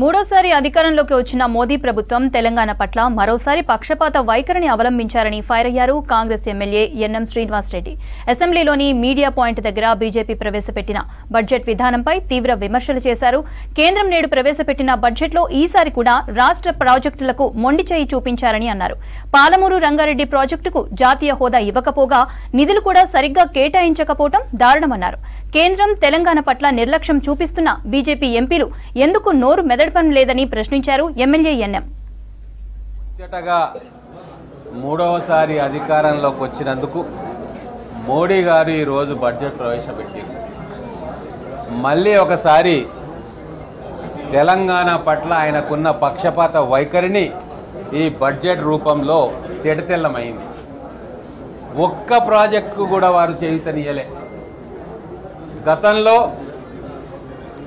మూడోసారి అధికారంలోకి వచ్చిన మోదీ ప్రభుత్వం తెలంగాణ పట్ల మరోసారి పక్షపాత వైఖరిని అవలంబించారని ఫైర్ అయ్యారు Congress MLA N M Srinivasa Reddy అసెంబ్లీలోని media point దగ్గర బీజేపీ ప్రవేశపెట్టిన బడ్జెట్ విధానంపై తీవ్ర విమర్శలు చేశారు. కేంద్రం నేడు ప్రవేశపెట్టిన బడ్జెట్లో ఈసారి కూడా రాష్ట్ర ప్రాజెక్టులకు మొండి చేయి చూపించారని అన్నారు. పాలమూరు రంగారెడ్డి ప్రాజెక్టుకు జాతీయ హోదా ఇవ్వకపోగా నిధులు కూడా సరిగ్గా కేటాయించకపోవడం దారుణమన్నారు. కేంద్రం తెలంగాణ పట్ల నిర్లక్ష్యం చూపిస్తున్న బీజేపీ ఎంపీలు ఎందుకు నోరు మెదడపం లేదని ప్రశ్నించారు ఎమ్మెల్యే ఎన్ఎం. మూడవసారి అధికారంలోకి వచ్చినందుకు మోడీ గారు ఈరోజు బడ్జెట్ ప్రవేశపెట్టారు. మళ్ళీ ఒకసారి తెలంగాణ పట్ల ఆయనకున్న పక్షపాత వైఖరిని ఈ బడ్జెట్ రూపంలో తెడతెల్లమైంది. ఒక్క ప్రాజెక్టు కూడా వారు చేయుతనియలే గతంలో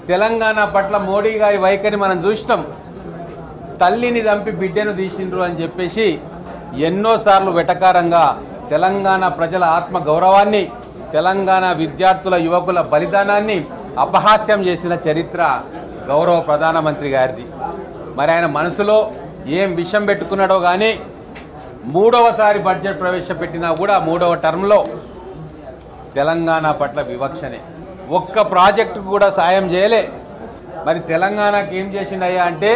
తెలంగాణ పట్ల మోడీ గారి వైఖరి మనం చూసినాం. తల్లిని చంపి బిడ్డను తీసిండ్రు అని చెప్పేసి ఎన్నోసార్లు వెటకారంగా తెలంగాణ ప్రజల ఆత్మ గౌరవాన్ని తెలంగాణ విద్యార్థుల యువకుల బలిదానాన్ని అపహాస్యం చేసిన చరిత్ర గౌరవ ప్రధానమంత్రి గారిది. మరి ఆయన మనసులో ఏం విషం పెట్టుకున్నాడో కానీ మూడవసారి బడ్జెట్ ప్రవేశపెట్టినా కూడా మూడవ టర్మ్లో తెలంగాణ పట్ల వివక్షనే. ఒక్క ప్రాజెక్టుకు కూడా సాయం చేయలే. మరి తెలంగాణకి ఏం చేసిండయ్యా అంటే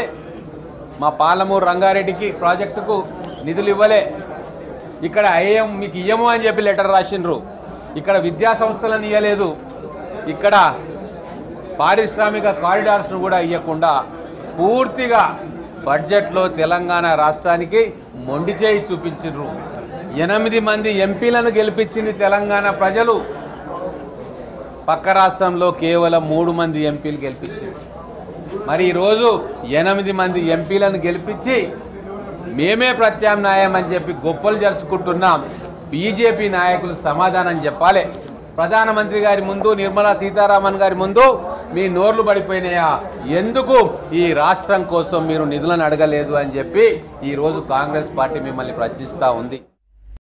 మా పాలమూరు రంగారెడ్డికి ప్రాజెక్టుకు నిధులు ఇవ్వలే. ఇక్కడ అయ్యం మీకు ఇయ్యము అని చెప్పి లెటర్ రాసిండ్రు. ఇక్కడ విద్యా సంస్థలను ఇవ్వలేదు ఇక్కడ పారిశ్రామిక కారిడార్స్ను కూడా ఇవ్వకుండా పూర్తిగా బడ్జెట్లో తెలంగాణ రాష్ట్రానికి మొండి చేయి చూపించిండ్రు. ఎనిమిది మంది ఎంపీలను గెలిపించింది తెలంగాణ ప్రజలు. పక్క రాష్ట్రంలో కేవలం మూడు మంది ఎంపీలు గెలిపించింది మరి ఈరోజు ఎనిమిది మంది ఎంపీలను గెలిపించి మేమే ప్రత్యామ్నాయం అని చెప్పి గొప్పలు జరుచుకుంటున్నాం. బీజేపీ నాయకులు సమాధానం చెప్పాలి. ప్రధానమంత్రి గారి ముందు నిర్మలా సీతారామన్ గారి ముందు మీ నోర్లు పడిపోయినాయా? ఎందుకు ఈ రాష్ట్రం కోసం మీరు నిధులను అడగలేదు అని చెప్పి ఈరోజు కాంగ్రెస్ పార్టీ మిమ్మల్ని ప్రశ్నిస్తూ ఉంది.